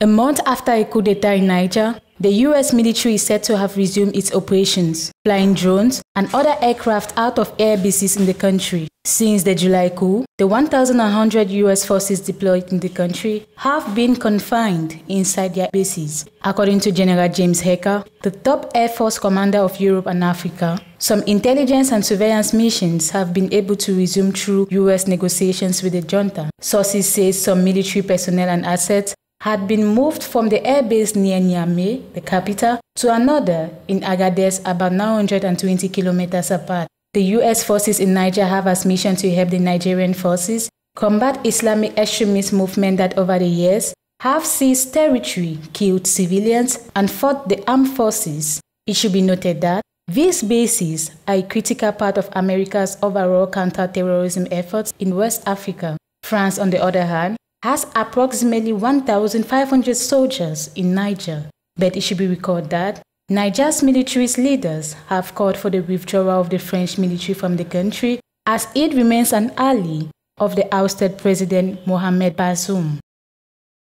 A month after a coup d'etat in Niger, the US military is said to have resumed its operations, flying drones and other aircraft out of air bases in the country. Since the July coup, the 1,100 US forces deployed in the country have been confined inside their bases. According to General James Hecker, the top Air Force commander of Europe and Africa, some intelligence and surveillance missions have been able to resume through US negotiations with the junta. Sources say some military personnel and assets had been moved from the airbase near Niamey, the capital, to another in Agadez about 920 kilometers apart. The US forces in Niger have as mission to help the Nigerian forces combat Islamic extremist movement that over the years have seized territory, killed civilians, and fought the armed forces. It should be noted that these bases are a critical part of America's overall counter-terrorism efforts in West Africa. France, on the other hand, has approximately 1,500 soldiers in Niger, but it should be recalled that Niger's military leaders have called for the withdrawal of the French military from the country as it remains an ally of the ousted President Mohamed Bazoum.